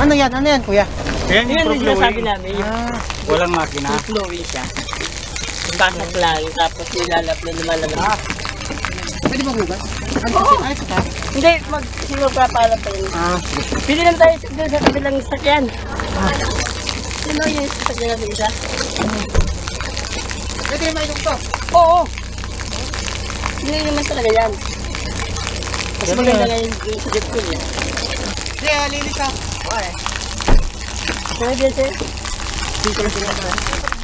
ano yan? Ano yan, kuya? Ayan Yun yung yung sinasabi pro-flowing. namin, yung Ah, Walang makina. flowing siya. Yung basak lang, tapos nilalap na lumalabas. pwede ba gugat? Ano Oo. Ay, tayo. Hindi, mag siguro papalap pa rin. Ah, Pili lang tayo doon sa kabilang sakyan. Sino yung sakyan natin isa? pwede naman yung to. Oo. Hindi naman talaga yan. Mas maganda yan. nga yung yung sa jeep ko niya. Hindi, ah, lilis おい。これ出て。聞いてください。